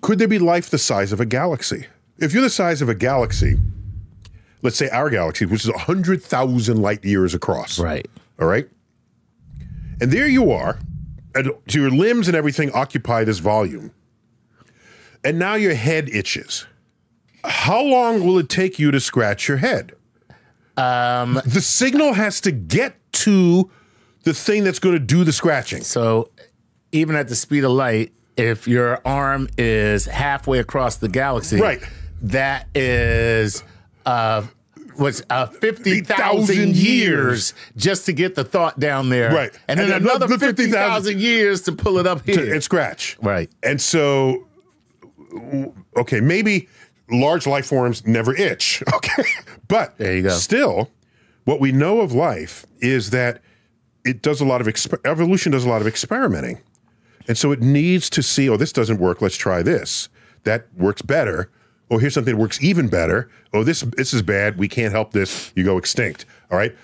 could there be life the size of a galaxy? If you're the size of a galaxy, let's say our galaxy, which is 100,000 light years across. Right. All right. And there you are, and your limbs and everything occupy this volume. And now your head itches. How long will it take you to scratch your head? Um, the signal has to get to the thing that's going to do the scratching. So even at the speed of light, if your arm is halfway across the galaxy, Right. that is uh what's uh 50,000 50,000 years just to get the thought down there. Right. And then And another another 50,000 50,000 years to pull it up here. and scratch. Right. And so, okay, maybe large life forms never itch. Okay. But There you go. still, what we know of life is that it does a lot of exp- evolution does a lot of experimenting. And so it needs to see, oh, this doesn't work, let's try this. That works better. Oh, here's something that works even better. Oh, this this is bad. We can't help this. You go extinct. All right.